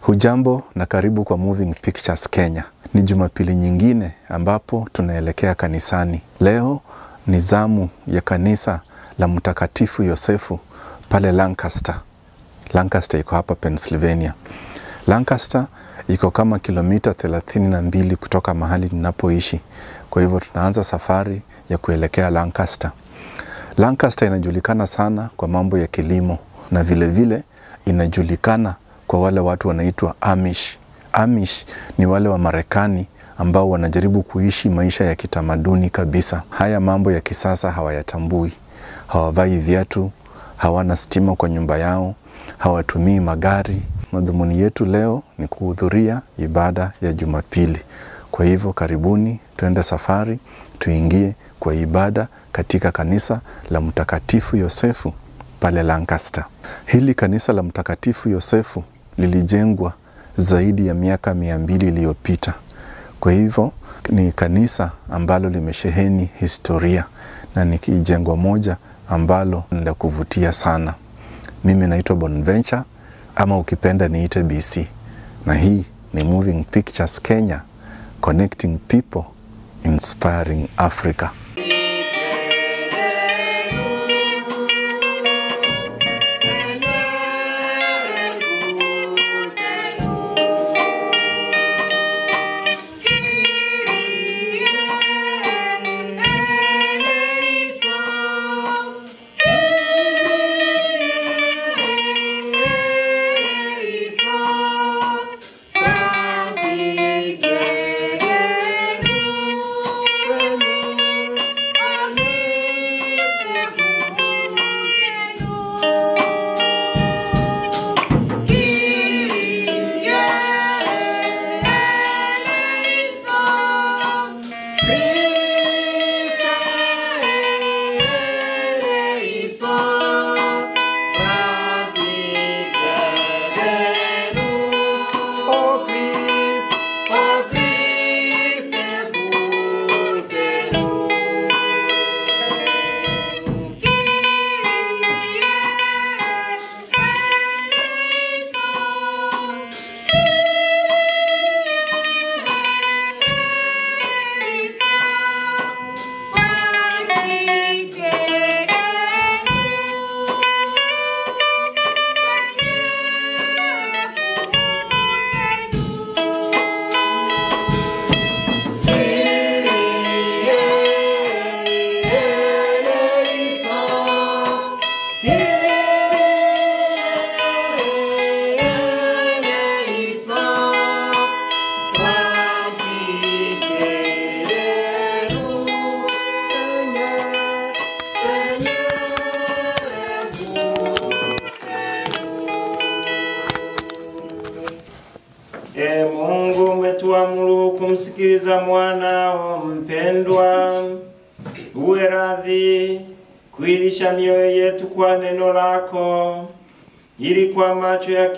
Hujambo na karibu kwa Moving Pictures Kenya. Ni Jumapili nyingine ambapo tunaelekea kanisani. Leo ni zamu ya kanisa la Mtakatifu Yosefu pale Lancaster. Lancaster iko hapa Pennsylvania. Lancaster iko kama kilomita 32 kutoka mahali ninapoishi. Kwa hivyo tunaanza safari ya kuelekea Lancaster. Lancaster inajulikana sana kwa mambo ya kilimo na vile vile inajulikana kwa wale watu wanaitwa Amish. Amish ni wale wa Marekani ambao wanajaribu kuishi maisha ya kitamaduni kabisa. Haya mambo ya kisasa hawayatambui. Hawavai viatu, hawana stima kwa nyumba yao, hawatumii magari. Madhumuni yetu leo ni kuhudhuria ibada ya Jumapili. Kwa hivyo karibuni, tuende safari, tuingie kwa ibada katika kanisa la Mtakatifu Yosefu pale Lancaster. Hili kanisa la Mtakatifu Yosefu lilijengwa zaidi ya miaka mia mbili iliyopita. Kwa hivyo ni kanisa ambalo limesheheni historia na ni jengo moja ambalo ni la kuvutia sana. Mimi naitwa Bonventure ama ukipenda niite BC, na hii ni Moving Pictures Kenya, connecting people, inspiring Africa.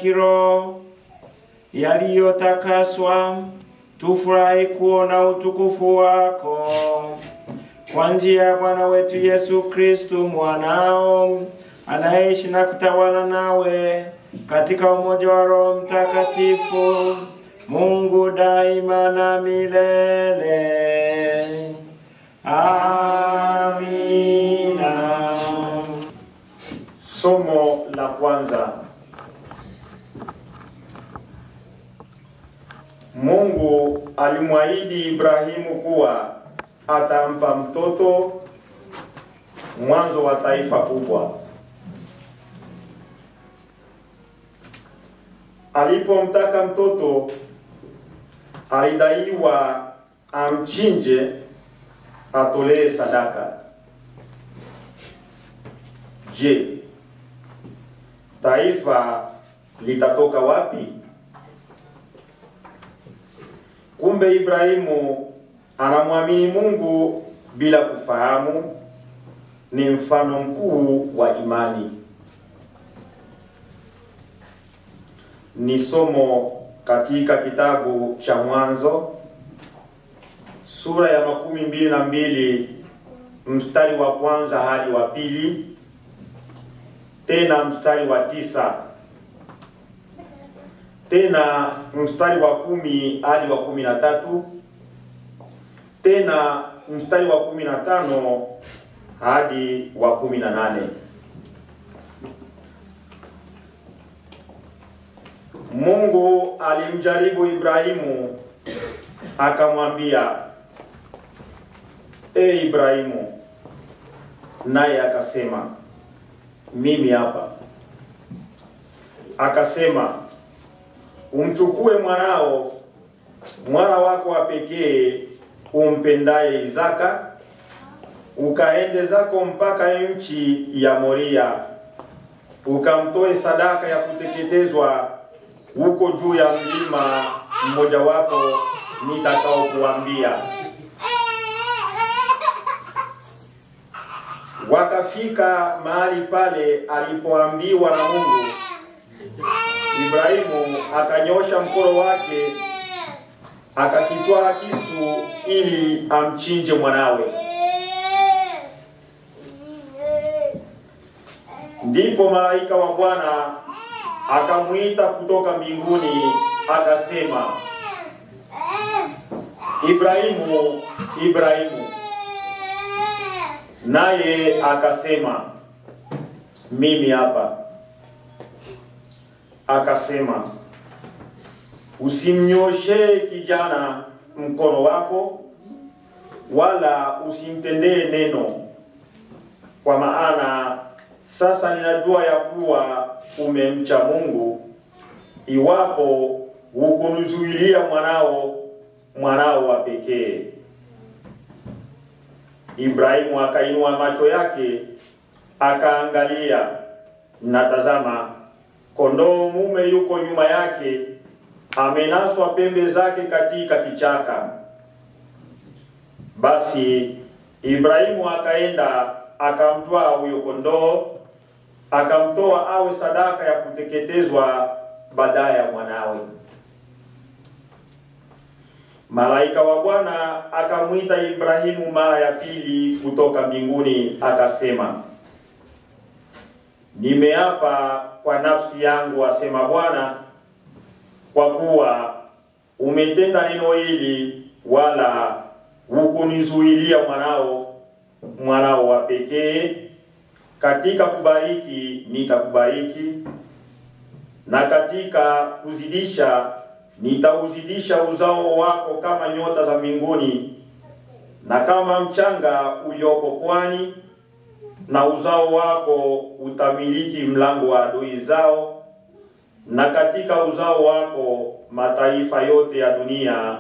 Kiroho yaliyotakaswa tufurahi kuona utukufu wako kwa njia ya Bwana wetu Yesu Kristu mwanao anaishi na kutawala nawe katika umoja wa Roho Mtakatifu, Mungu daima na milele. Amina. Somo la kwanza. Mungu alimwahidi Ibrahimu kuwa atampa mtoto mwanzo wa taifa kubwa. Alipomtaka mtoto, alidaiwa amchinje atolee sadaka. Je, taifa litatoka wapi? Kumbe Ibrahimu anamwamini Mungu bila kufahamu, ni mfano mkuu wa imani. Ni somo katika kitabu cha Mwanzo sura ya makumi mbili na mbili mstari wa kwanza hadi wa pili tena mstari wa tisa tena mstari wa kumi hadi wa kumi na tatu tena mstari wa kumi na tano hadi wa kumi na nane Mungu alimjaribu Ibrahimu akamwambia, e Ibrahimu, naye akasema mimi hapa. Akasema, umchukue mwanao, mwana wako wa pekee umpendaye Isaka, ukaende zako mpaka nchi ya Moria, ukamtoe sadaka ya kuteketezwa huko juu ya mlima mmojawapo nitakaokuambia. Wakafika mahali pale alipoambiwa na Mungu. Ibrahimu akanyosha mkono wake akakitwaa kisu ili amchinje mwanawe. Ndipo malaika wa Bwana akamwita kutoka mbinguni akasema, Ibrahimu, Ibrahimu. Naye akasema, mimi hapa. Akasema, usimnyoshee kijana mkono wako, wala usimtendee neno, kwa maana sasa ninajua ya kuwa umemcha Mungu, iwapo hukunizuilia mwanao mwanao wa pekee. Ibrahimu akainua macho yake akaangalia, na tazama, kondoo mume yuko nyuma yake, amenaswa pembe zake katika kichaka. Basi Ibrahimu akaenda akamtwaa huyo kondoo akamtoa awe sadaka ya kuteketezwa badala ya mwanawe. Malaika wa Bwana akamwita Ibrahimu mara ya pili kutoka mbinguni, akasema, nimeapa kwa nafsi yangu, asema Bwana, kwa kuwa umetenda neno hili, wala hukunizuilia mwanao mwanao wa pekee. Katika kubariki nitakubariki, na katika kuzidisha nitauzidisha uzao wako kama nyota za mbinguni na kama mchanga ulioko pwani, na uzao wako utamiliki mlango wa adui zao, na katika uzao wako mataifa yote ya dunia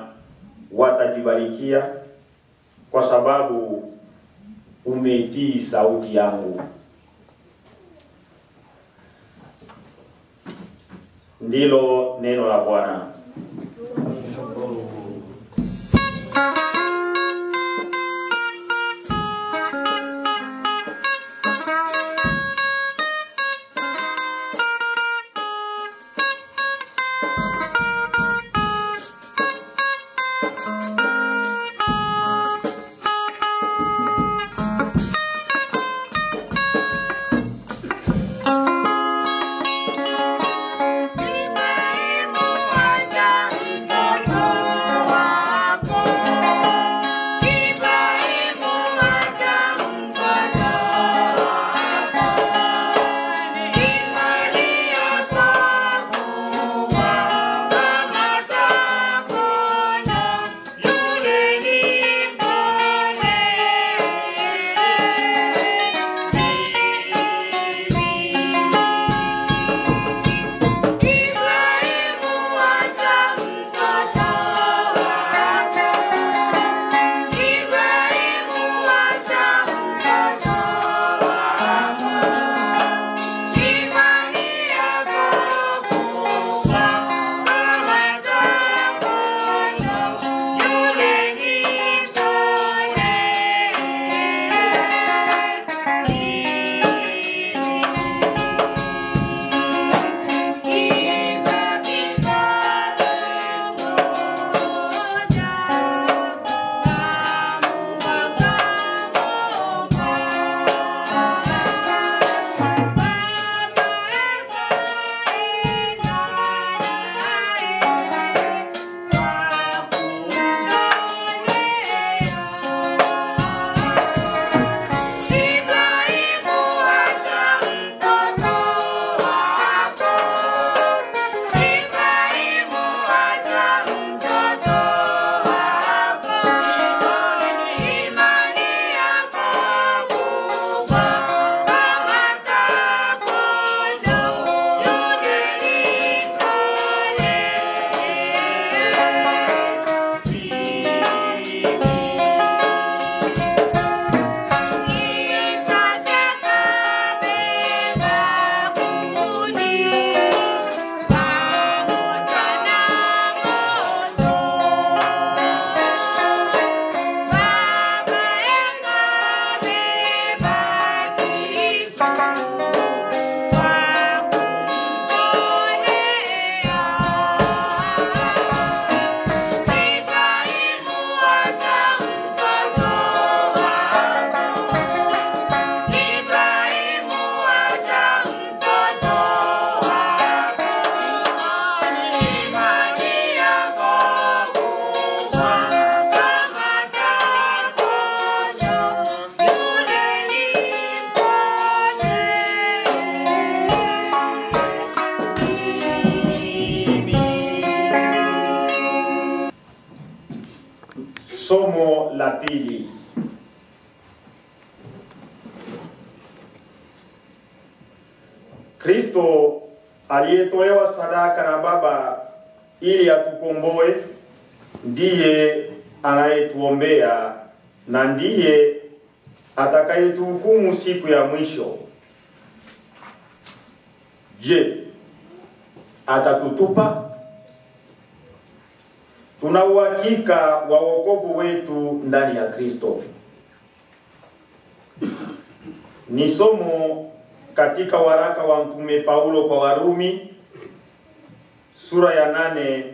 watajibarikia, kwa sababu umetii sauti yangu. Ndilo neno la Bwana. Ndiye atakayetuhukumu siku ya mwisho. Je, atatutupa? Tuna uhakika wa wokovu wetu ndani ya Kristo. Ni somo katika waraka wa Mtume Paulo kwa Warumi sura ya nane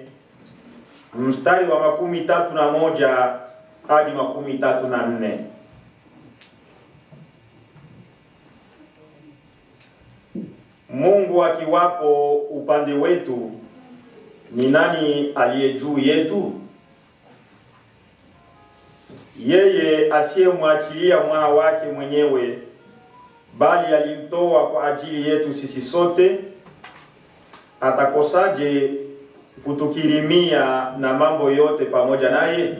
mstari wa makumi tatu na moja hadi makumi tatu na nne. Mungu akiwapo upande wetu, ni nani aliye juu yetu? Yeye asiyemwachilia mwana wake mwenyewe, bali alimtoa kwa ajili yetu sisi sote, atakosaje kutukirimia na mambo yote pamoja naye?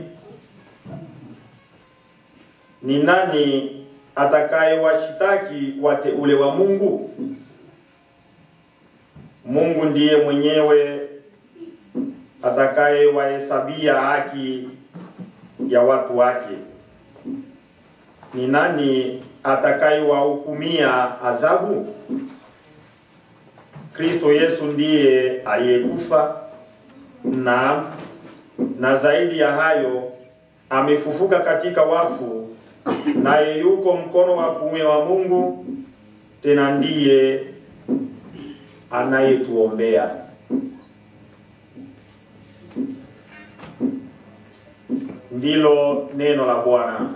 Ni nani atakayewashitaki wateule wa Mungu? Mungu ndiye mwenyewe atakayewahesabia haki ya watu wake. Ni nani atakayewahukumia adhabu? Kristo Yesu ndiye aliyekufa na na zaidi ya hayo amefufuka katika wafu, naye yuko mkono wa kuume wa Mungu, tena ndiye anayetuombea. Ndilo neno la Bwana.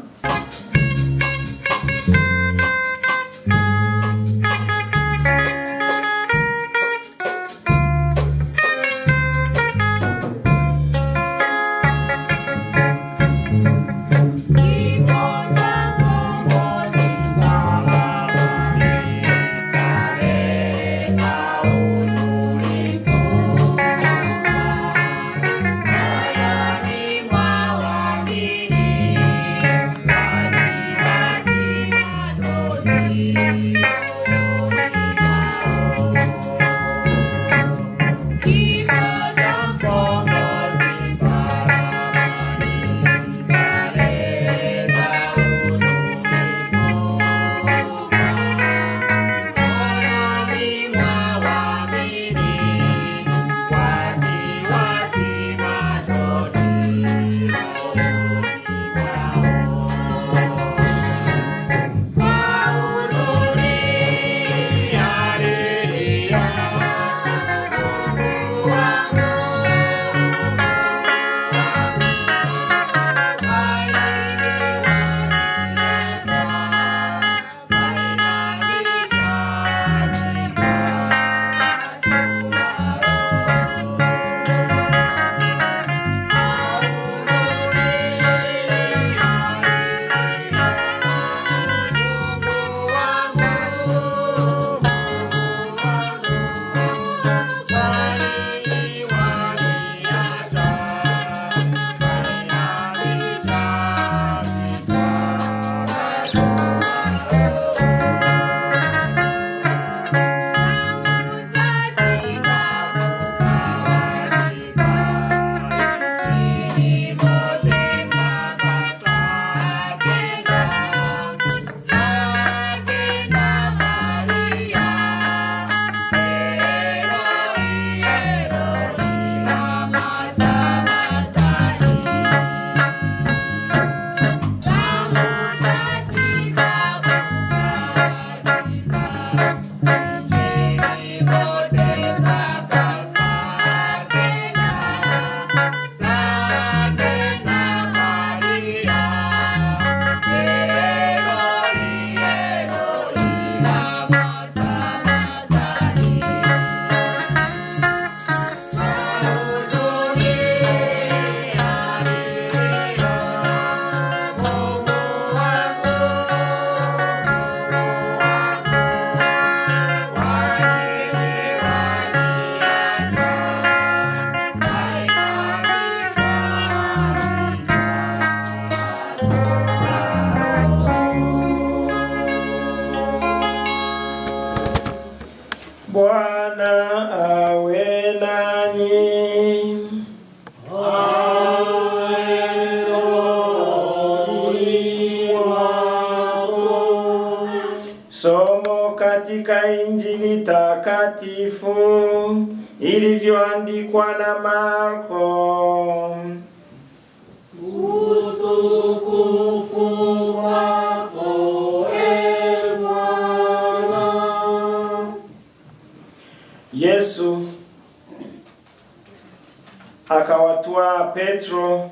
Petro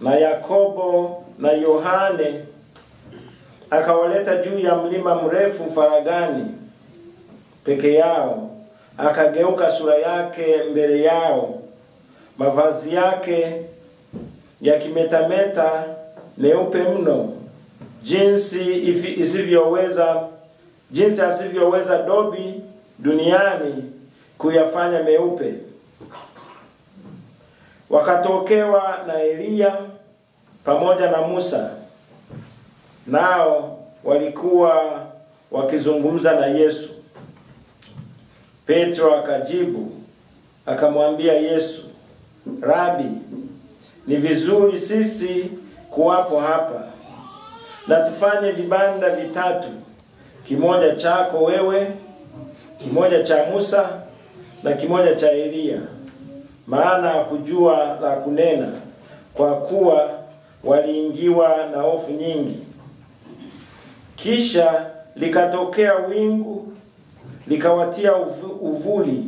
na Yakobo na Yohane akawaleta juu ya mlima mrefu faragani peke yao, akageuka sura yake mbele yao, mavazi yake yakimetameta meupe mno, jinsi isivyoweza jinsi asivyoweza dobi duniani kuyafanya meupe. Wakatokewa na Eliya pamoja na Musa, nao walikuwa wakizungumza na Yesu. Petro akajibu akamwambia Yesu, Rabi, ni vizuri sisi kuwapo hapa, na tufanye vibanda vitatu, kimoja chako wewe, kimoja cha Musa na kimoja cha Eliya. Maana ya kujua la kunena, kwa kuwa waliingiwa na hofu nyingi. Kisha likatokea wingu likawatia uvuli,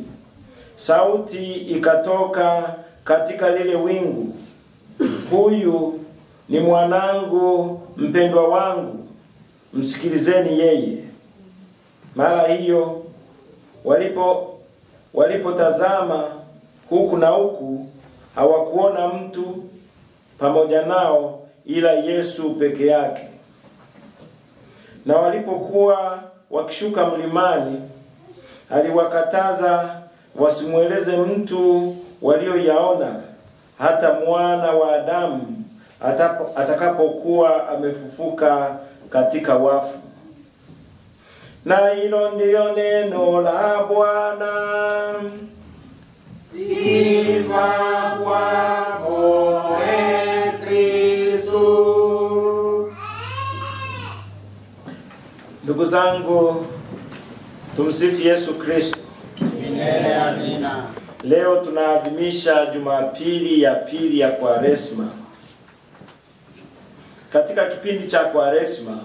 sauti ikatoka katika lile wingu, huyu ni mwanangu mpendwa wangu, msikilizeni yeye. Mara hiyo walipo walipotazama huku na huku, hawakuona mtu pamoja nao ila Yesu peke yake. Na walipokuwa wakishuka mlimani, aliwakataza wasimweleze mtu walioyaona, hata mwana wa Adamu atakapokuwa amefufuka katika wafu. Na hilo ndilo neno la Bwana. Sifa kwako, e Kristo. Ndugu zangu, tumsifu Yesu Kristo. Milele amina. Leo tunaadhimisha Jumapili ya pili ya Kwaresma. Katika kipindi cha Kwaresma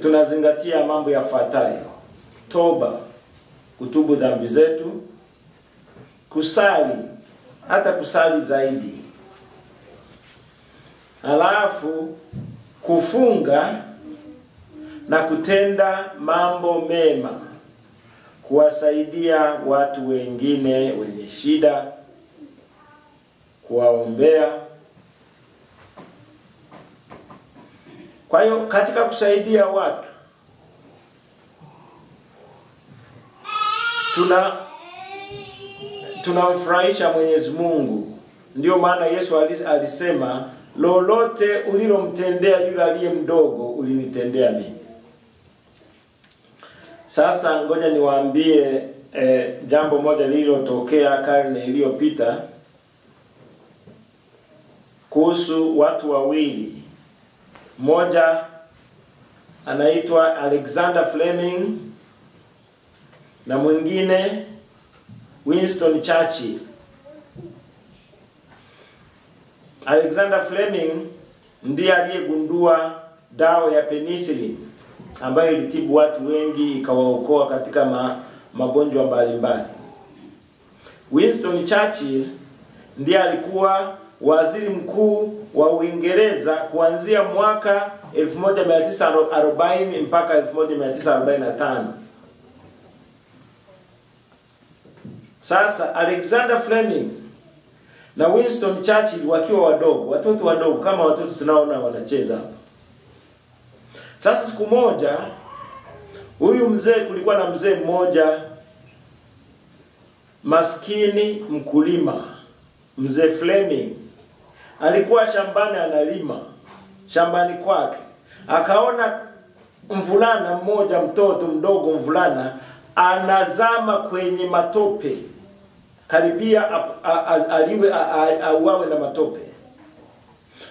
tunazingatia mambo yafuatayo: toba, kutubu dhambi zetu, kusali, hata kusali zaidi, halafu kufunga na kutenda mambo mema kuwasaidia watu wengine wenye shida, kuwaombea. Kwa hiyo katika kusaidia watu tuna tunamfurahisha Mwenyezi Mungu. Ndiyo maana Yesu alisema lolote ulilomtendea yule aliye mdogo ulinitendea mimi. Sasa ngoja niwaambie eh, jambo moja lililotokea karne iliyopita kuhusu watu wawili. Mmoja anaitwa Alexander Fleming na mwingine Winston Churchill. Alexander Fleming ndiye aliyegundua dawa ya penicillin ambayo ilitibu watu wengi ikawaokoa katika ma, magonjwa mbalimbali. Winston Churchill ndiye alikuwa waziri mkuu wa Uingereza kuanzia mwaka 1940 mpaka 1945. Sasa Alexander Fleming na Winston Churchill wakiwa wadogo, watoto wadogo kama watoto tunaona wanacheza hapa. Sasa siku moja huyu mzee, kulikuwa na mzee mmoja maskini mkulima, mzee Fleming alikuwa shambani analima shambani kwake, akaona mvulana mmoja, mtoto mdogo mvulana anazama kwenye matope, karibia aliwe auawe na matope.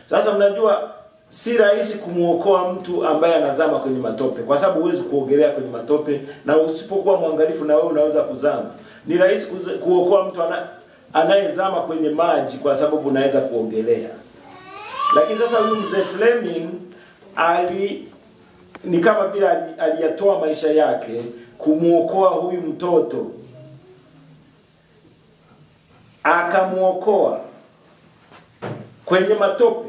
Sasa mnajua si rahisi kumwokoa mtu ambaye anazama kwenye matope, kwa sababu huwezi kuogelea kwenye matope, na usipokuwa mwangalifu na wewe unaweza kuzama. Ni rahisi kuokoa mtu ana, anayezama kwenye maji, kwa sababu unaweza kuogelea. Lakini sasa huyu mzee Fleming ali ni kama vile aliyatoa maisha yake kumwokoa huyu mtoto, akamwokoa kwenye matope.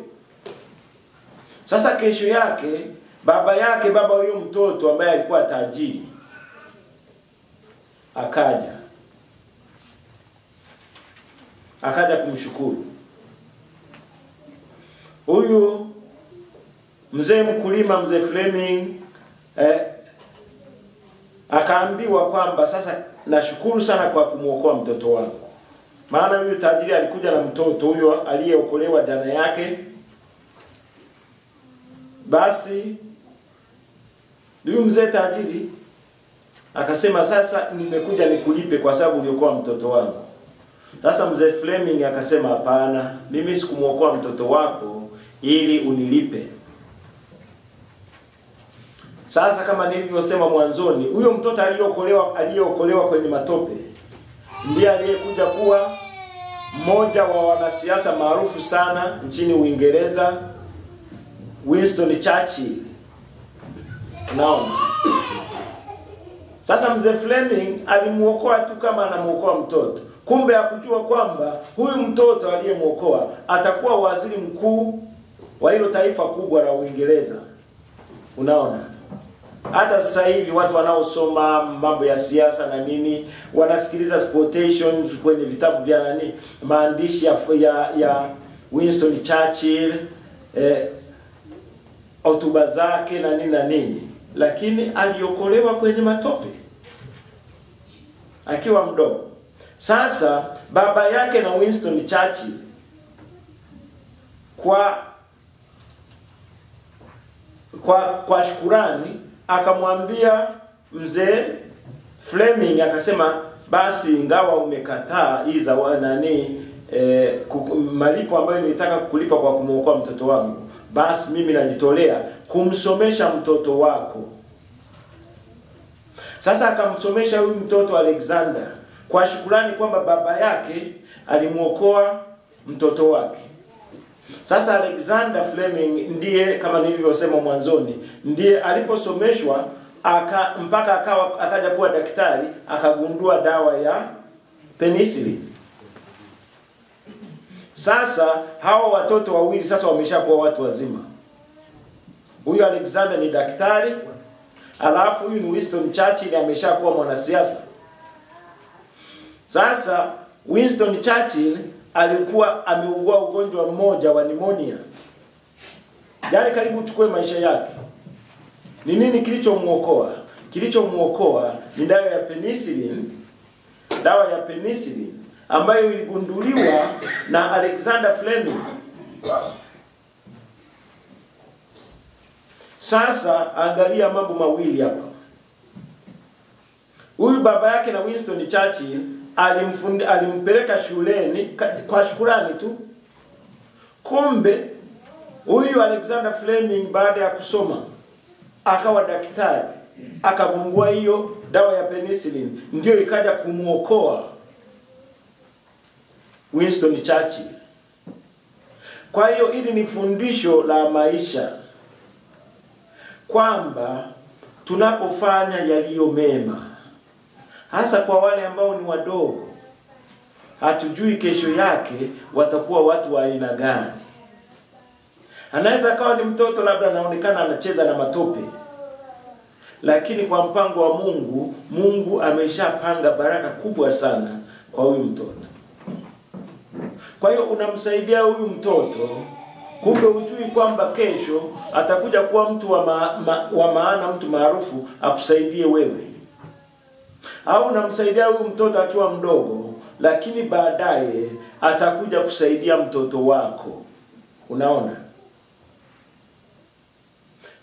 Sasa kesho yake baba yake, baba huyo mtoto ambaye alikuwa tajiri, akaja. Akaja kumshukuru. Huyu mzee mkulima, mzee Fleming eh, akaambiwa kwamba sasa, nashukuru sana kwa kumwokoa mtoto wangu, maana huyu tajiri alikuja na mtoto huyo aliyeokolewa jana yake. Basi huyu mzee tajiri akasema, sasa nimekuja nikulipe kwa sababu uliokoa mtoto wangu. Sasa mzee Fleming akasema, hapana, mimi sikumwokoa mtoto wako ili unilipe. Sasa kama nilivyosema mwanzoni, huyo mtoto aliyeokolewa aliyeokolewa kwenye matope ndiye aliyekuja kuwa mmoja wa wanasiasa maarufu sana nchini Uingereza, Winston Churchill. Naam. Sasa mzee Fleming alimuokoa tu kama anamuokoa mtoto. Kumbe hakujua kwamba huyu mtoto aliyemwokoa atakuwa waziri mkuu wa hilo taifa kubwa la Uingereza. Unaona? Hata sasa hivi watu wanaosoma mambo ya siasa na nini wanasikiliza quotations kwenye vitabu vya nani, maandishi ya, ya, ya Winston Churchill eh, hotuba zake na nini na nini, lakini aliokolewa kwenye matope akiwa mdogo. Sasa baba yake na Winston Churchill kwa kwa kwa shukurani akamwambia mzee Fleming akasema, basi ingawa umekataa hii za nani e, malipo ambayo nilitaka kukulipa kwa kumwokoa mtoto wangu, basi mimi najitolea kumsomesha mtoto wako. Sasa akamsomesha huyu mtoto Alexander kwa shukrani kwamba baba yake alimwokoa mtoto wake. Sasa Alexander Fleming ndiye kama nilivyosema mwanzoni, ndiye aliposomeshwa aka mpaka akawa akaja kuwa daktari, akagundua dawa ya penicillin. Sasa hawa watoto wawili sasa wameshakuwa watu wazima. Huyu Alexander ni daktari, alafu huyu ni Winston Churchill ameshakuwa mwanasiasa. Sasa Winston Churchill alikuwa ameugua ugonjwa mmoja wa nimonia, yaani karibu uchukue maisha yake. Ni nini kilichomwokoa? Kilichomwokoa ni dawa ya penicillin, dawa ya penicillin ambayo iligunduliwa na Alexander Fleming. Sasa angalia mambo mawili hapa. Huyu baba yake na Winston Churchill alimpeleka shuleni kwa shukurani tu. Kumbe huyu Alexander Fleming baada ya kusoma akawa daktari, akavumbua hiyo dawa ya penicillin, ndio ikaja kumwokoa Winston Churchill. Kwa hiyo hili ni fundisho la maisha kwamba tunapofanya yaliyo mema, hasa kwa wale ambao ni wadogo, hatujui kesho yake watakuwa watu wa aina gani. Anaweza akawa ni mtoto labda anaonekana anacheza na matope, lakini kwa mpango wa Mungu, Mungu ameshapanga baraka kubwa sana kwa huyu mtoto. Kwa hiyo unamsaidia huyu mtoto, kumbe hujui kwamba kesho atakuja kuwa mtu wa, ma, ma, wa maana, mtu maarufu akusaidie wewe. Au unamsaidia huyu mtoto akiwa mdogo, lakini baadaye atakuja kusaidia mtoto wako. Unaona?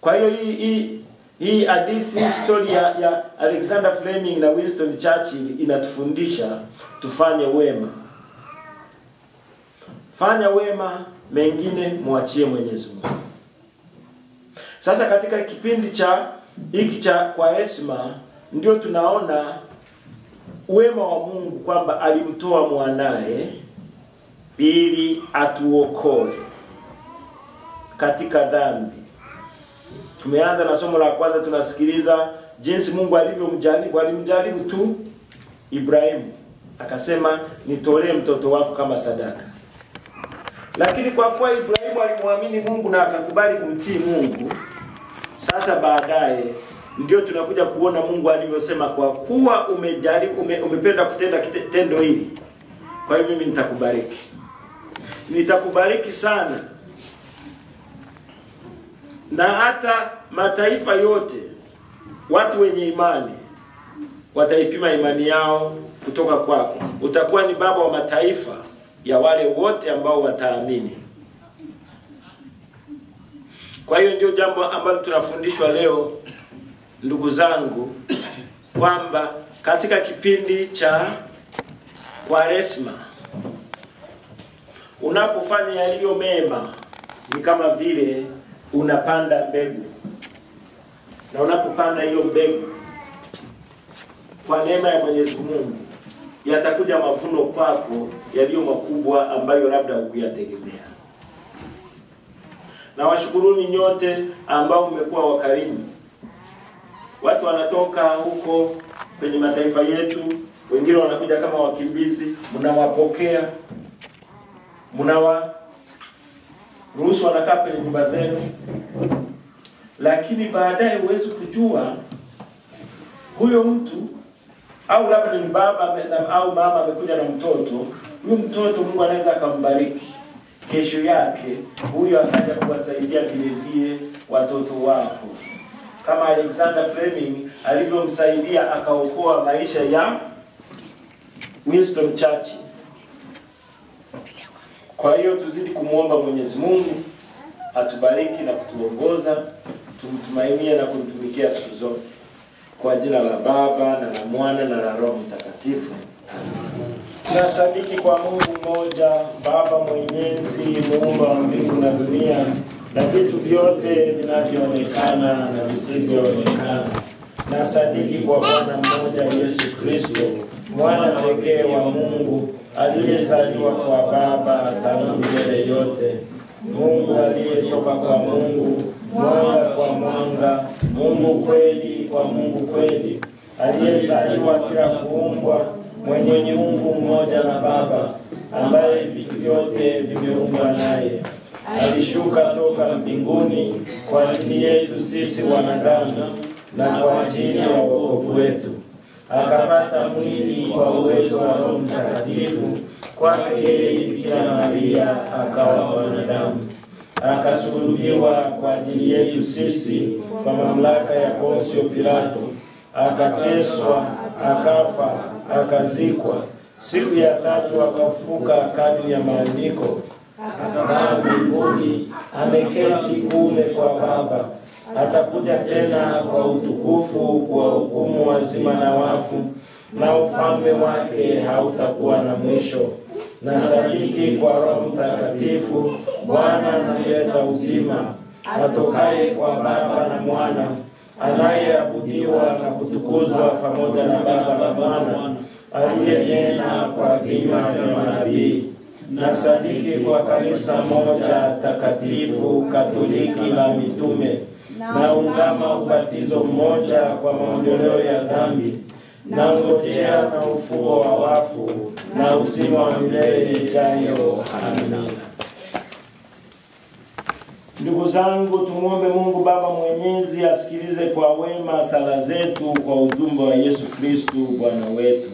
Kwa hiyo hii, hii hii hadithi story ya, ya Alexander Fleming na Winston Churchill inatufundisha tufanye wema. Fanya wema, mengine mwachie Mwenyezi Mungu. Sasa katika kipindi cha hiki cha Kwaresma ndio tunaona wema wa Mungu kwamba alimtoa mwanaye ili atuokoe katika dhambi. Tumeanza na somo la kwanza, tunasikiliza jinsi Mungu alivyomjaribu. Alimjaribu tu Ibrahimu, akasema nitolee mtoto wako kama sadaka. Lakini kwa kuwa Ibrahimu alimwamini Mungu na akakubali kumtii Mungu, sasa baadaye ndio tunakuja kuona Mungu alivyosema, kwa kuwa umejali, ume, umependa kutenda kitendo tendo hili, kwa hiyo mimi nitakubariki, nitakubariki sana na hata mataifa yote, watu wenye imani wataipima imani yao kutoka kwako. Utakuwa ni baba wa mataifa ya wale wote ambao wataamini. Kwa hiyo ndio jambo ambalo tunafundishwa leo, ndugu zangu, kwamba katika kipindi cha Kwaresma unapofanya yaliyo mema ni kama vile unapanda mbegu, na unapopanda hiyo mbegu kwa neema ya Mwenyezi Mungu yatakuja mavuno kwako yaliyo makubwa ambayo labda hukuyategemea. Na washukuruni nyote ambao mmekuwa wakarimu. Watu wanatoka huko kwenye mataifa yetu, wengine wanakuja kama wakimbizi, mnawapokea, mnawa ruhusu wanakaa kwenye nyumba zenu, lakini baadaye huwezi kujua huyo mtu au labda ni baba au mama amekuja na mtoto. Huyu mtoto Mungu anaweza akambariki, kesho yake huyo akaja kuwasaidia vile watoto wako, kama Alexander Fleming alivyomsaidia akaokoa maisha ya Winston Churchill. Kwa hiyo tuzidi kumwomba Mwenyezi Mungu atubariki na kutuongoza, tumtumainie na kumtumikia siku zote, kwa jina la Baba na la Mwana na la Roho Mtakatifu. Nasadiki kwa Mungu mmoja, Baba Mwenyezi, muumba wa mbingu na dunia na vitu vyote vinavyoonekana na visivyoonekana. Na sadiki kwa Bwana mmoja Yesu Kristo, mwana pekee wa Mungu aliyezaliwa kwa Baba tangu milele yote, Mungu aliyetoka kwa Mungu, mwanga kwa mwanga, Mungu kweli kwa Mungu kweli, aliyezaliwa bila kuumbwa, mwenye nyungu mmoja na Baba, ambaye vitu vyote vimeumbwa naye alishuka toka mbinguni kwa ajili yetu sisi wanadamu na kwa ajili ya wokovu wetu, akapata mwili kwa uwezo wa Roho Mtakatifu, kwake yeye Bikira Maria akawa wanadamu akasulubiwa kwa ajili yetu sisi kwa mamlaka ya Ponsio Pilato, akateswa, akafa, akazikwa, siku ya tatu akafuka kadri ya maandiko akakaa mbinguni, ameketi kule kwa Baba. Atakuja tena kwa utukufu kuwahukumu wazima na wafu, na ufalme wake hautakuwa na mwisho. Na sadiki kwa Roho Mtakatifu, Bwana analeta uzima, atokaye kwa Baba na Mwana, anayeabudiwa na kutukuzwa pamoja na Baba na Mwana, aliyenena kwa kinywa vya manabii na sadiki kwa kanisa moja takatifu katoliki la mitume na ungama ubatizo mmoja kwa maondoleo ya dhambi na ngojea na ufuo wa wafu na uzima wa milele ijayo. Amina. Ndugu zangu, tumwombe Mungu Baba Mwenyezi asikilize kwa wema sala zetu kwa ujumbe wa Yesu Kristu Bwana wetu.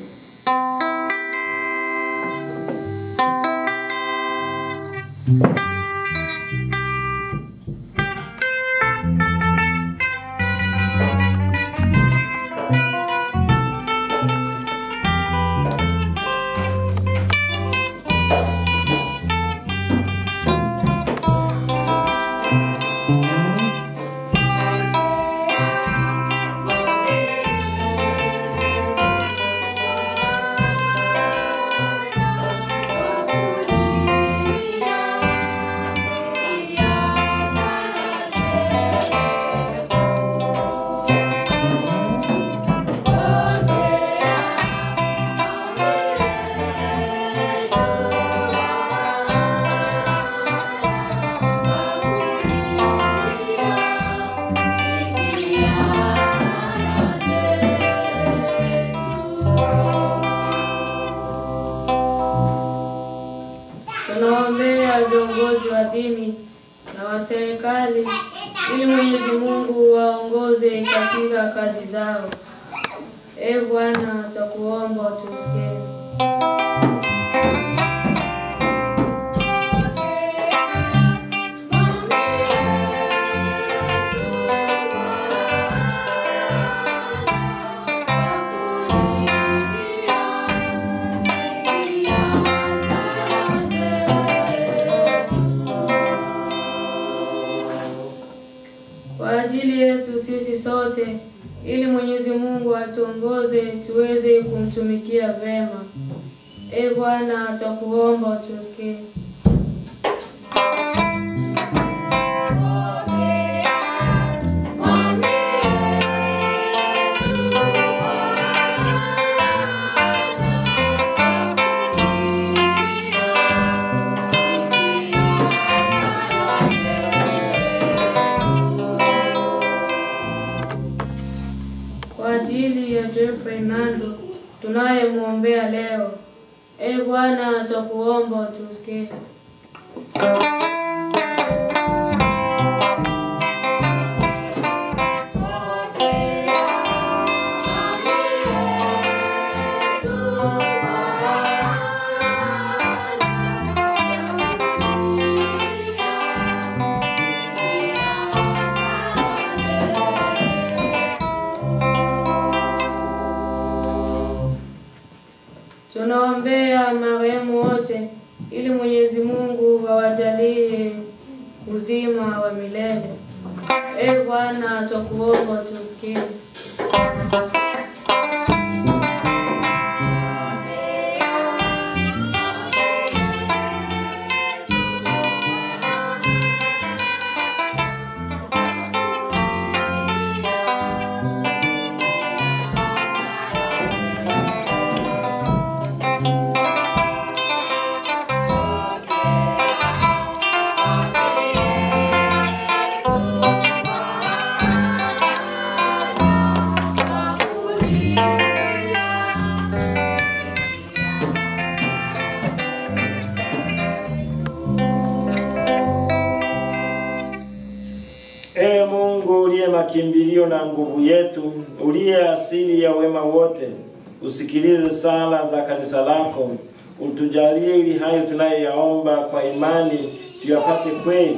usikilize sala za kanisa lako, utujalie ili hayo tunayoyaomba kwa imani tuyapate kweli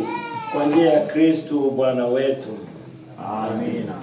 kwa njia ya Kristu Bwana wetu. Amina.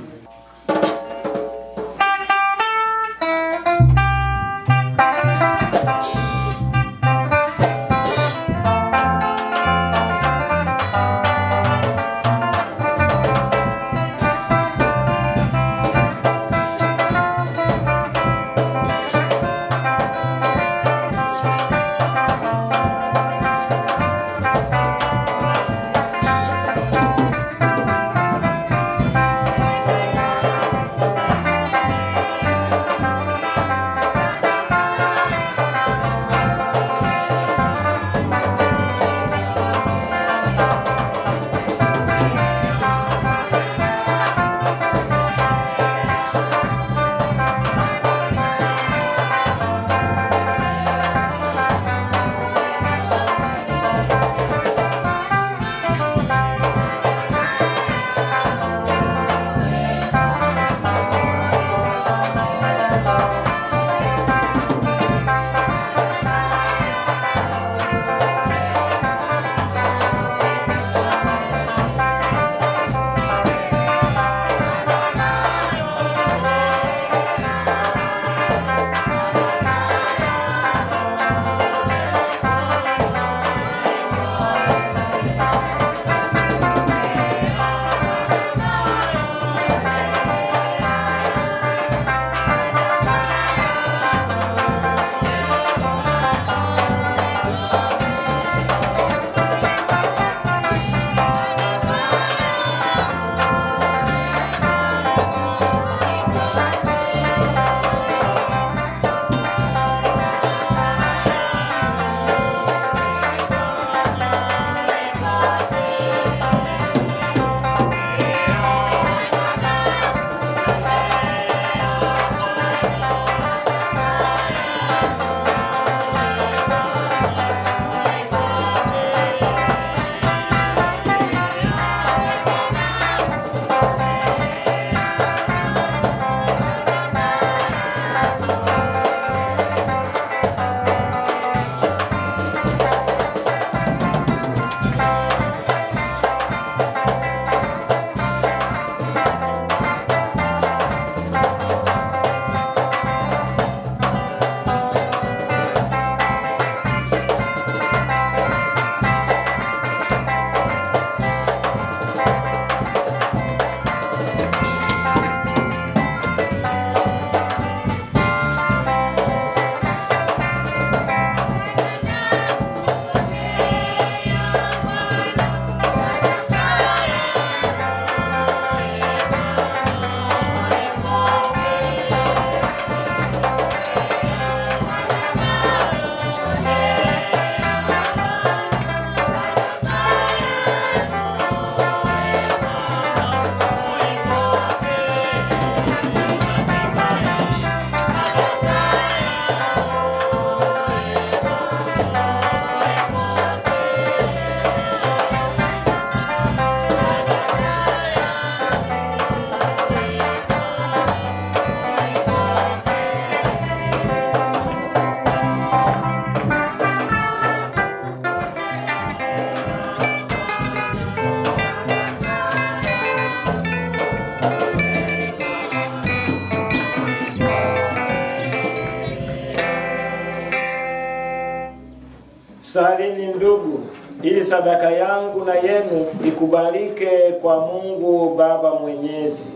Sadaka yangu na yenu ikubalike kwa Mungu Baba Mwenyezi.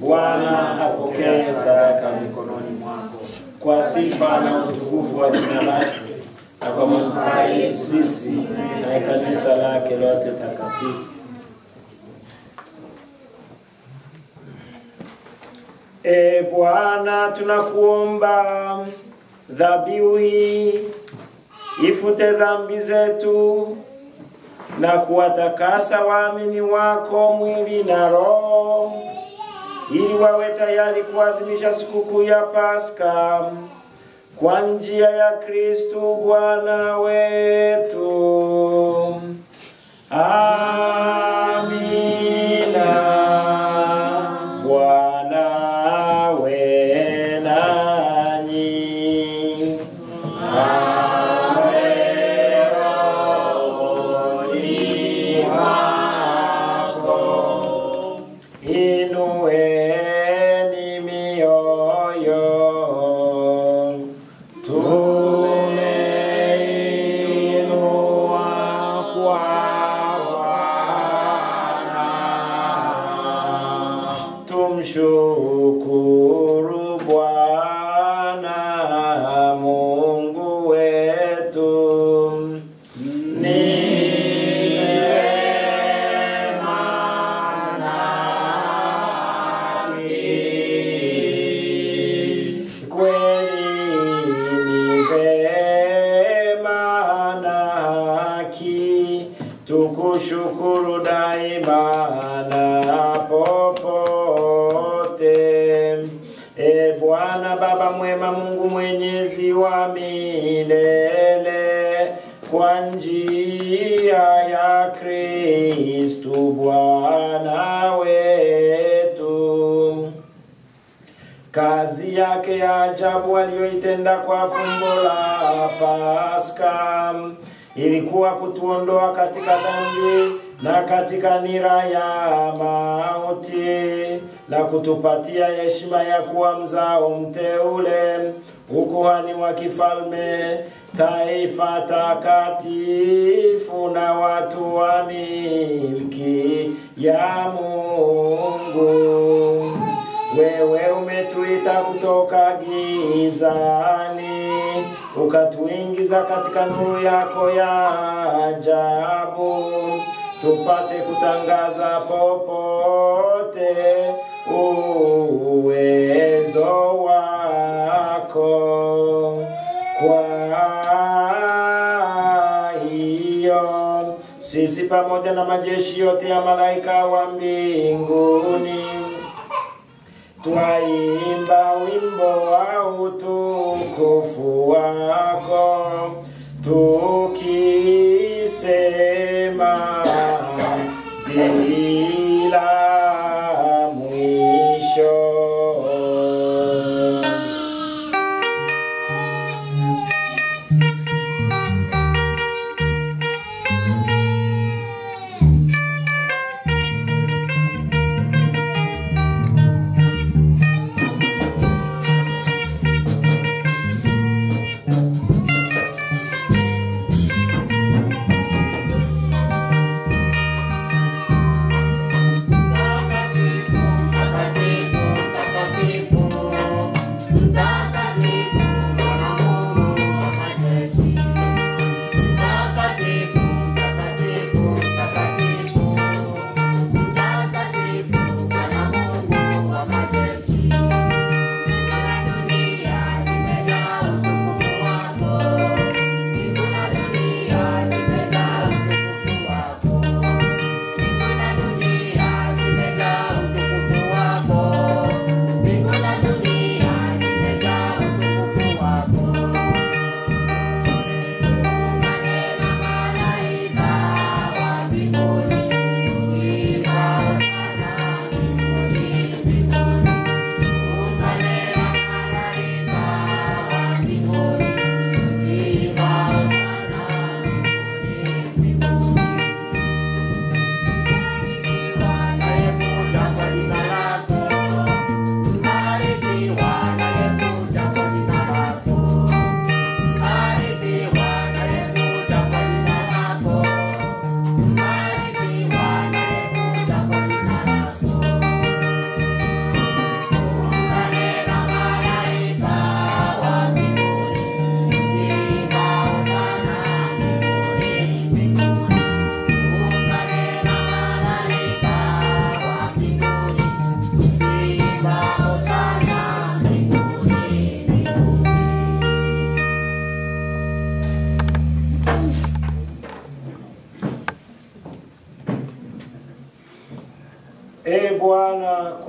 Bwana apokee sadaka mikononi mwako kwa sifa na utukufu wa jina lake na kwa manufaa yetu sisi na kanisa lake lote takatifu. E Bwana, tunakuomba dhabihu ifute dhambi zetu na kuwatakasa waamini wako mwili na roho, ili wawe tayari kuadhimisha sikukuu ya Pasaka kwa njia ya Kristu Bwana wetu. Ajabu aliyoitenda kwa fumbo la Pasaka ilikuwa kutuondoa katika dhambi na katika nira ya mauti na kutupatia heshima ya kuwa mzao mteule, ukuhani wa kifalme, taifa takatifu na watu wa milki ya Mungu. Umetuita kutoka gizani ukatuingiza katika nuru yako ya ajabu, tupate kutangaza popote uwezo wako. Kwa hiyo sisi pamoja na majeshi yote ya malaika wa mbinguni twaimba wimbo wa utukufu wako tukisema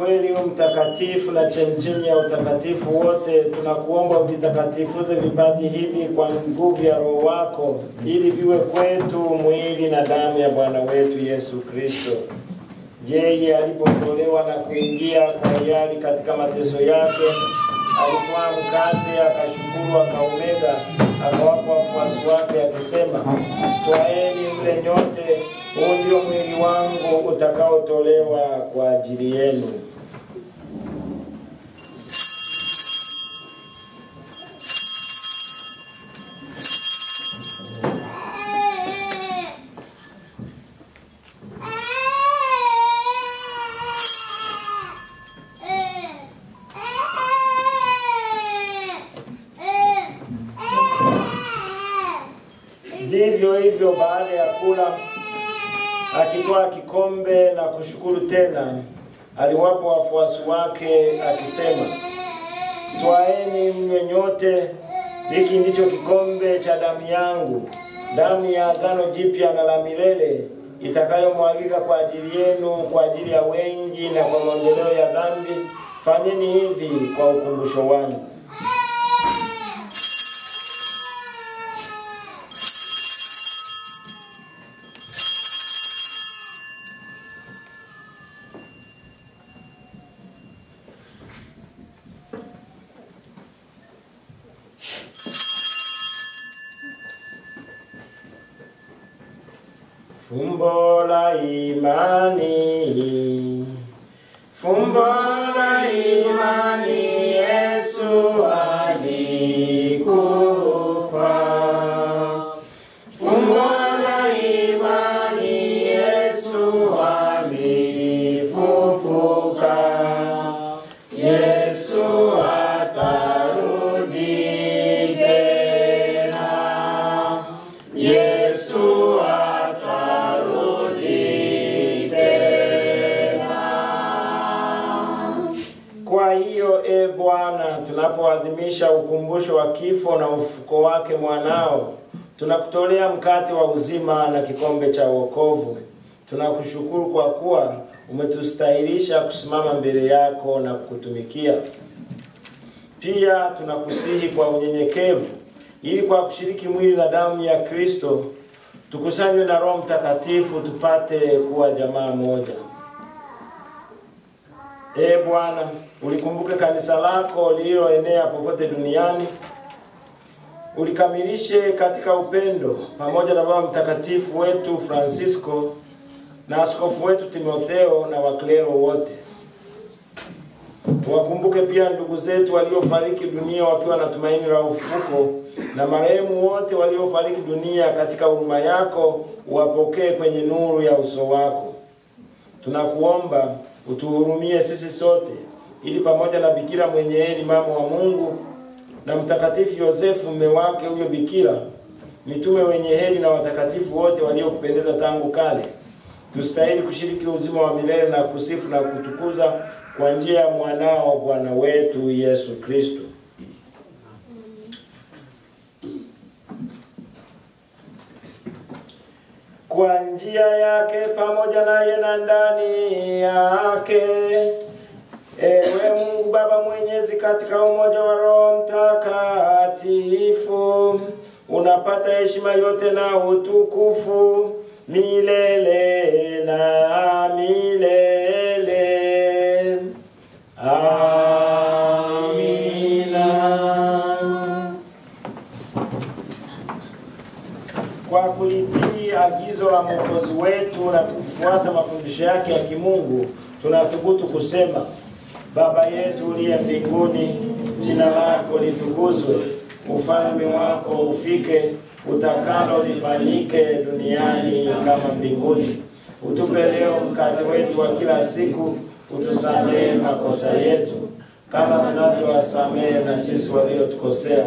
kweli mtakatifu na chemchemi ya utakatifu wote, tunakuomba uvitakatifuze vipaji hivi kwa nguvu ya Roho wako, ili viwe kwetu mwili na damu ya Bwana wetu Yesu Kristo. Yeye alipotolewa na kuingia kwa hiari katika mateso yake, alitwaa mkate, akashukuru, akaumega, akawapa wafuasi wake akisema, twaeni mle nyote, huu ndio mwili wangu utakaotolewa kwa ajili yenu. Vivyo hivyo baada ya kula, akitwaa kikombe na kushukuru tena, aliwapa wafuasi wake akisema, twaeni mnywe nyote, hiki ndicho kikombe cha damu yangu, damu ya agano jipya na la milele, itakayomwagika kwa ajili yenu, kwa ajili ya wengi na kwa maondoleo ya dhambi. Fanyeni hivi kwa ukumbusho wangu. Fumbo la imani, kifo na ufuko wake mwanao, tunakutolea mkate wa uzima na kikombe cha wokovu. Tunakushukuru kwa kuwa umetustahilisha kusimama mbele yako na kukutumikia. Pia tunakusihi kwa unyenyekevu, ili kwa kushiriki mwili na damu ya Kristo tukusanywe na Roho Mtakatifu tupate kuwa jamaa moja. Ee Bwana, ulikumbuke kanisa lako lililoenea popote duniani, ulikamilishe katika upendo, pamoja na Baba Mtakatifu wetu Francisco na askofu wetu Timotheo na waklero wote. Wakumbuke pia ndugu zetu waliofariki dunia wakiwa na tumaini la ufufuko, na marehemu wote waliofariki dunia katika huruma yako, wapokee kwenye nuru ya uso wako. Tunakuomba utuhurumie sisi sote, ili pamoja na Bikira mwenye heri mama wa Mungu na Mtakatifu Yosefu mume wake huyo Bikira, mitume wenye heri na watakatifu wote waliokupendeza tangu kale, tustahili kushiriki uzima wa milele na kusifu na kutukuza kwa njia ya mwanao Bwana wetu Yesu Kristo. Kwa njia yake pamoja naye na ndani yake, ewe Mungu Baba Mwenyezi, katika umoja wa Roho Mtakatifu, unapata heshima yote na utukufu milele na milele. Amina. Kwa kulitii agizo la Mwokozi wetu na kufuata mafundisho yake ya kimungu, tunathubutu kusema: Baba yetu uliye mbinguni, jina lako litukuzwe, ufalme wako ufike, utakalo lifanyike duniani kama mbinguni. Utupe leo mkate wetu wa kila siku, utusamehe makosa yetu kama tunavyowasamehe na sisi waliotukosea,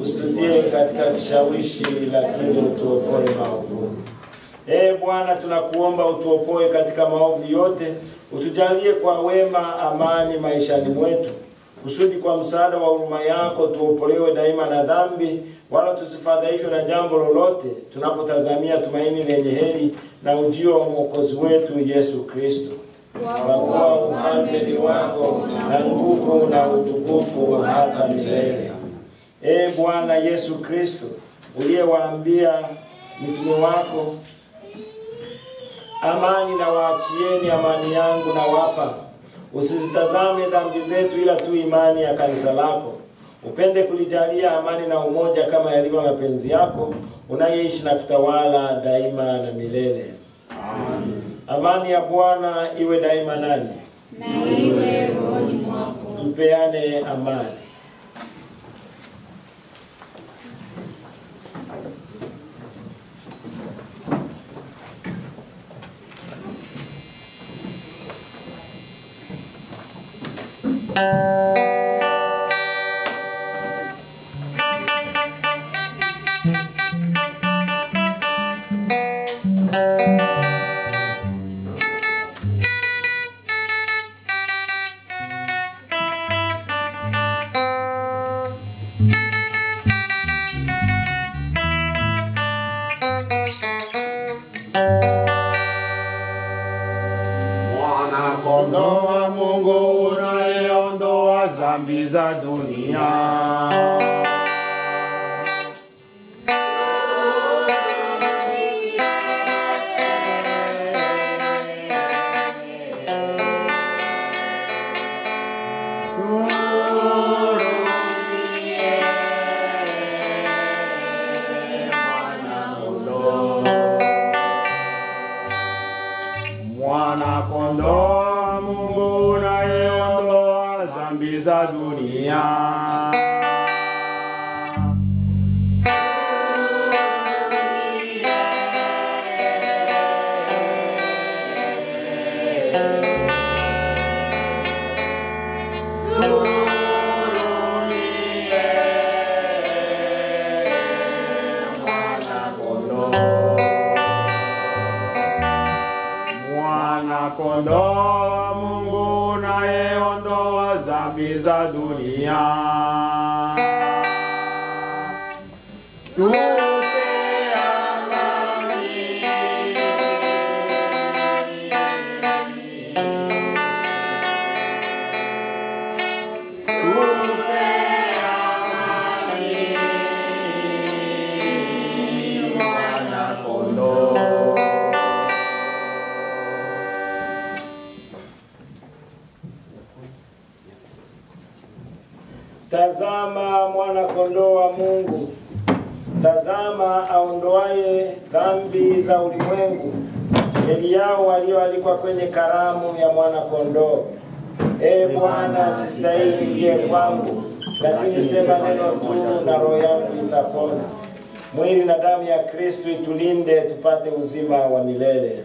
usitutie katika kishawishi, lakini utuokoe maovu. Ee Bwana, tunakuomba utuokoe katika maovu yote, utujalie kwa wema amani maishani mwetu, kusudi kwa msaada wa huruma yako tuopolewe daima na dhambi, wala tusifadhaishwe na jambo lolote, tunapotazamia tumaini lenye heri na ujio wa mwokozi wetu Yesu Kristo. kwa kuwa ufalme ni wako na nguvu na utukufu hata milele. Ee Bwana Yesu Kristo, uliyewaambia mitume wako, amani na waachieni, amani yangu na wapa, usizitazame dhambi zetu, ila tu imani ya kanisa lako. Upende kulijalia amani na umoja kama yalivyo mapenzi yako, unayeishi na kutawala daima na milele. Amen. Amani ya Bwana iwe daima nanyi. na iwe rohoni mwako. Mpeane amani. Mwana unayeondoa dhambi walioalikwa kwenye karamu ya mwana kondoo. Ee Bwana, sistahili iye kwangu, lakini sema neno tu na roho yangu itapona. Mwili na damu ya Kristo itulinde tupate uzima wa milele.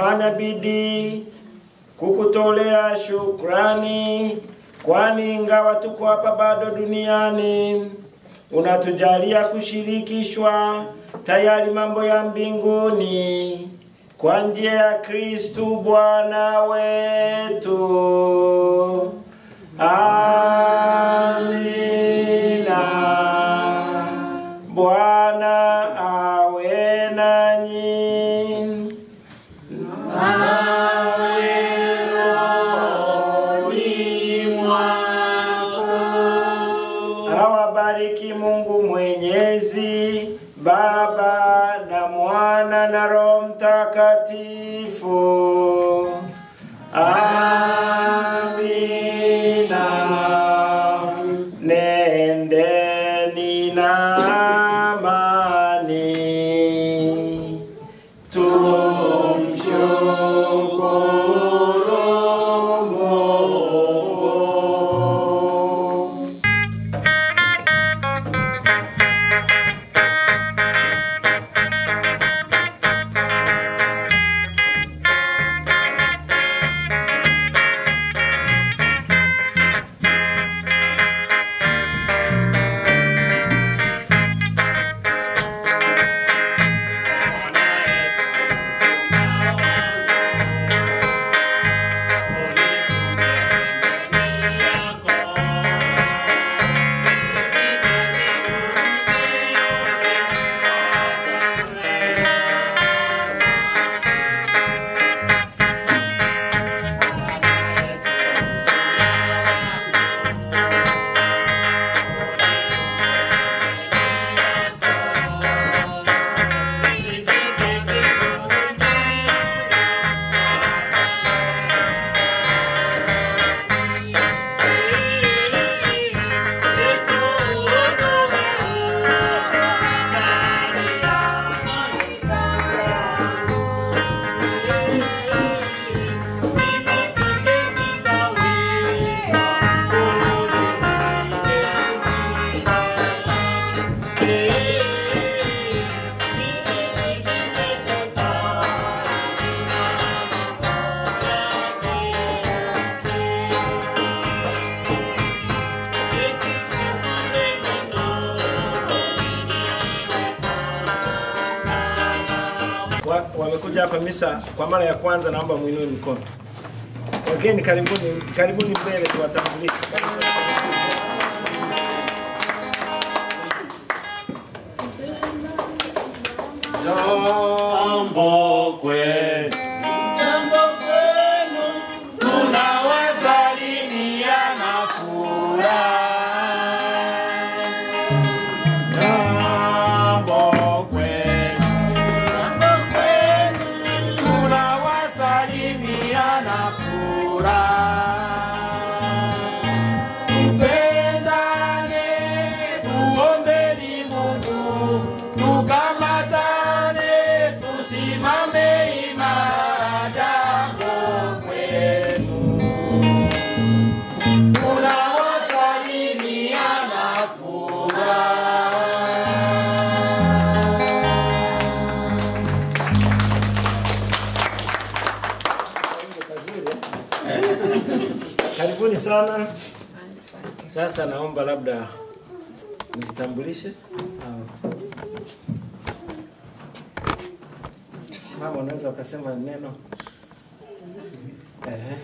Twafanya bidii kukutolea shukrani, kwani ingawa tuko hapa bado duniani, unatujalia kushirikishwa tayari mambo ya mbinguni kwa njia ya Kristu Bwana wetu. Amina. Bwana Mtakatifu. Amina. Kwanza, naomba mwinue mkono. Wageni karibuni, karibuni mbele tuwatambulishe. Jambo Sasa naomba labda nijitambulishe. Au- Mama, unaweza ukasema neno? Ehe.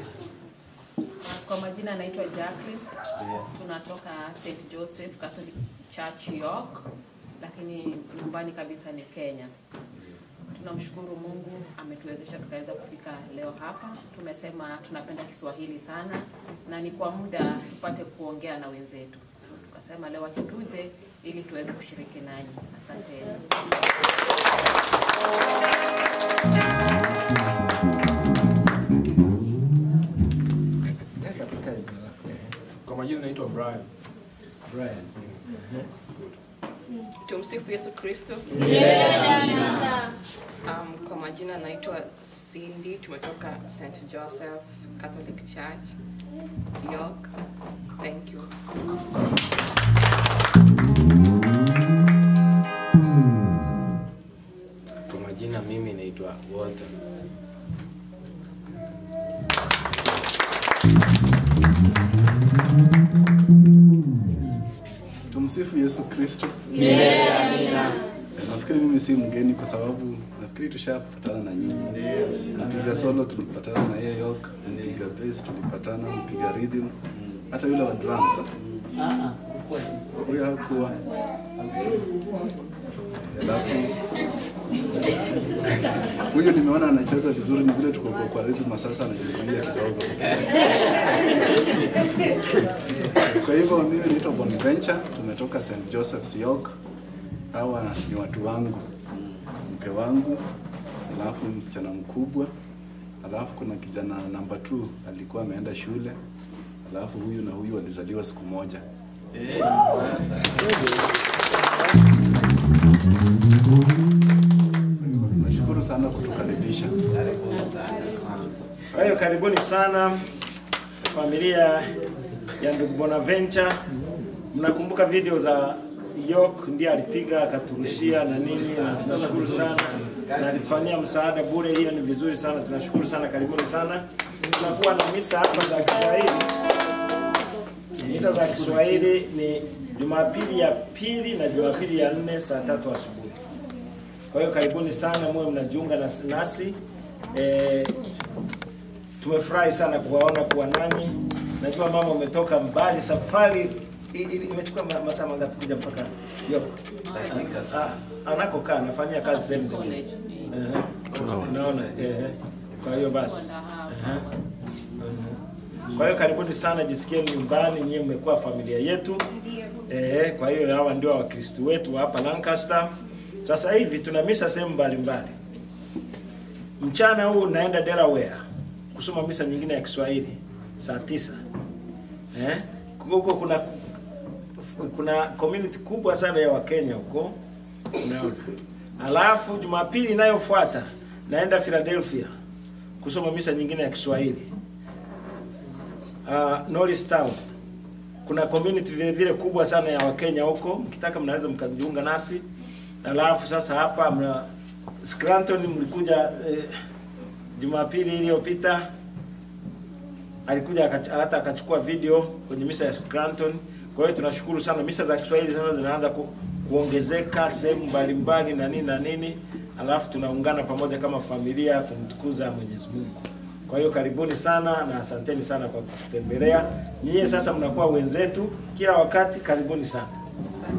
Kwa majina anaitwa Jacqueline. Tunatoka St Joseph Catholic Church York, lakini nyumbani kabisa ni Kenya. Tunamshukuru Mungu ametuwezesha tukaweza kufika leo hapa. Tumesema tunapenda Kiswahili sana na ni kwa muda tupate kuongea na wenzetu, so tukasema leo tutuje ili tuweze kushiriki nanyi. Asanteni. Lako. Kwa majina naitwa Brian. Brian. Tumsifu Yesu Kristo. Yeah. kwa majina naitwa Cindy, tumetoka St. Joseph Catholic Church, York. Thank you. Kwa majina mimi naitwa Walter. Tumsifu Yesu Kristo. Yeah, amina. Mimi si mgeni kwa sababu nafikiri tushapatana na nyinyi. Mpiga solo tulipatana na yeye York, mpiga bass tulipatana, mpiga rhythm, hata yule wa drums. Huyo hakuwa. Alafu huyo nimeona anacheza vizuri, ni vile tuko kwa rhythm sasa anajizuia kidogo. Kwa hivyo mimi naitwa Bonaventure, tumetoka St. Joseph's York. Hawa ni watu wangu, mke wangu, alafu msichana mkubwa, alafu kuna kijana namba 2 alikuwa ameenda shule, alafu huyu na huyu walizaliwa siku moja. Nashukuru sana kutukaribisha. Kwa hiyo karibuni sana familia ya ndugu Bonaventure. Mnakumbuka video za York ndiye alipiga akaturushia na nini, na tunashukuru sana na alitufanyia msaada bure. Hiyo ni vizuri sana, tunashukuru sana, karibuni sana. Tunakuwa na misa hapa za Kiswahili. Misa za Kiswahili ni Jumapili ya pili na Jumapili ya nne saa tatu asubuhi. Kwa hiyo karibuni sana, muwe mnajiunga nas- nasi E, tumefurahi sana kuwaona kuwa nanyi. Najua mama umetoka mbali, safari imechukua ma- masaa mangapi kuja mpaka York? Ah, anakokaa anafanyia kazi sehemu zingine. Unaona. Kwa hiyo basi. Kwa hiyo karibuni sana, jisikieni nyumbani, nyie mmekuwa familia yetu. Ehe, kwa hiyo hawa ndio wakristu wetu wa hapa Lancaster. Sasa hivi tuna misa sehemu mbalimbali. Mchana huu naenda Delaware kusoma misa nyingine ya Kiswahili saa tisa. Eh? Huko kuna kuna community kubwa sana ya Wakenya huko. Unaona. Alafu Jumapili inayofuata naenda Philadelphia kusoma misa nyingine ya Kiswahili. Uh, Norris Town. Kuna community vile vile kubwa sana ya Wakenya huko. Mkitaka mnaweza mkajiunga nasi. Alafu sasa hapa mna Scranton mlikuja eh, Jumapili iliyopita alikuja hata akachukua video kwenye misa ya Scranton. Kwa hiyo tunashukuru sana, misa za Kiswahili sasa zinaanza ku, kuongezeka sehemu mbalimbali na nini na nini, alafu tunaungana pamoja kama familia kumtukuza Mwenyezi Mungu. Kwa hiyo karibuni sana na asanteni sana kwa kutembelea. Nyie sasa mnakuwa wenzetu kila wakati, karibuni sana.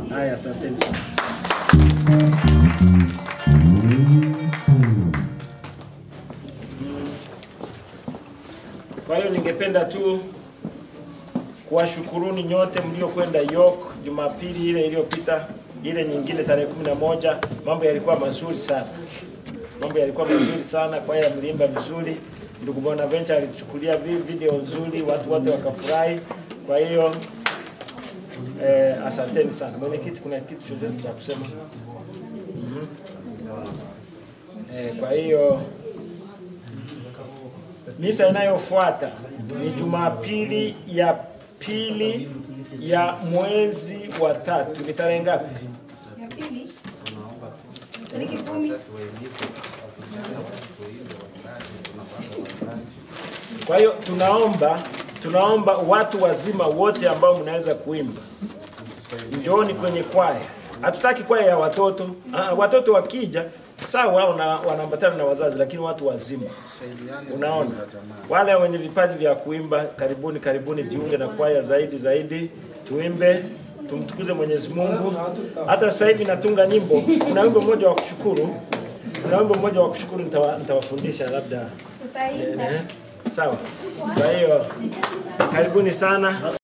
Haya, asanteni sana. Kwa hiyo ningependa tu kuwashukuruni nyote mliokwenda York Jumapili ile iliyopita, ile nyingine tarehe kumi na moja. Mambo yalikuwa mazuri sana, mambo yalikuwa mazuri sana. Kwa hiyo mlimba vizuri, ndugu Bonaventure alichukulia video nzuri, watu wote wakafurahi. Kwa hiyo eh, asanteni sana. Mwenyekiti, kuna kitu chochote cha kusema? Mm -hmm. Eh, kwa hiyo Misa inayofuata ni Jumapili ya pili ya mwezi wa tatu. Ni tarehe ngapi? Kwa hiyo tunaomba tunaomba watu wazima wote ambao mnaweza kuimba, njooni kwenye kwaya. Hatutaki kwaya ya watoto. Aa, watoto wakija sawa, wao wanaambatana na wazazi, lakini watu wazima Unaona, wale wenye vipaji vya kuimba, karibuni karibuni, jiunge na kwaya zaidi zaidi, tuimbe, tumtukuze Mwenyezi Mungu. Hata sasa hivi natunga nyimbo, kuna wimbo mmoja wa kushukuru, kuna wimbo mmoja wa kushukuru, nitawa- nita labda. Tutaimba. Eh, Sawa. Kwa hiyo karibuni sana.